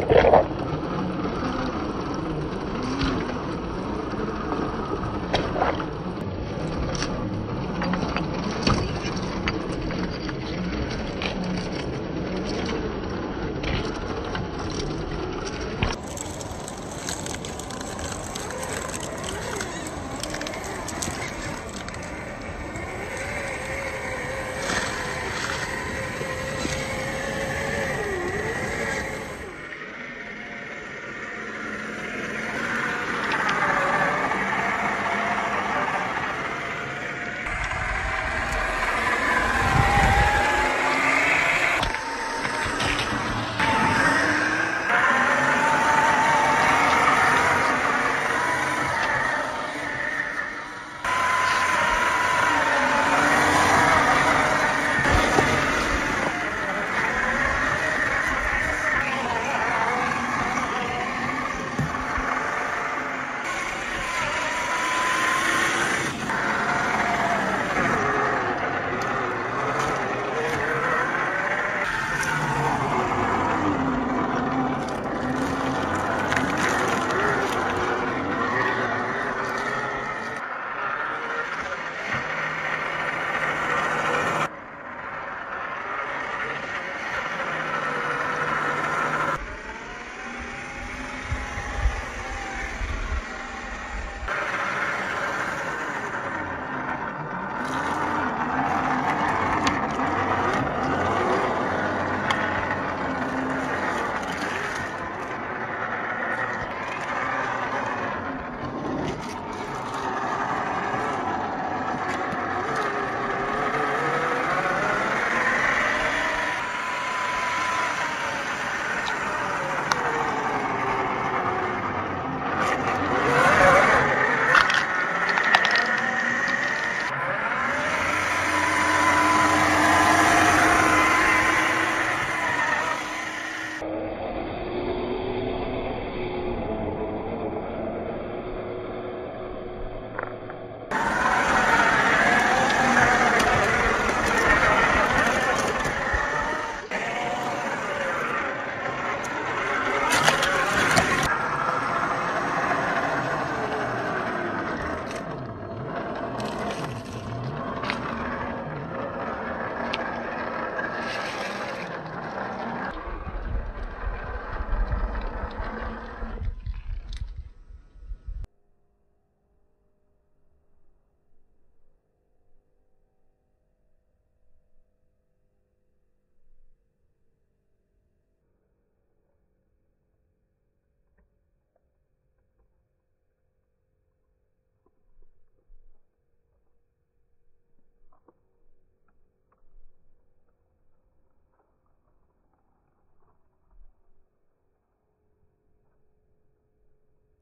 Gracias.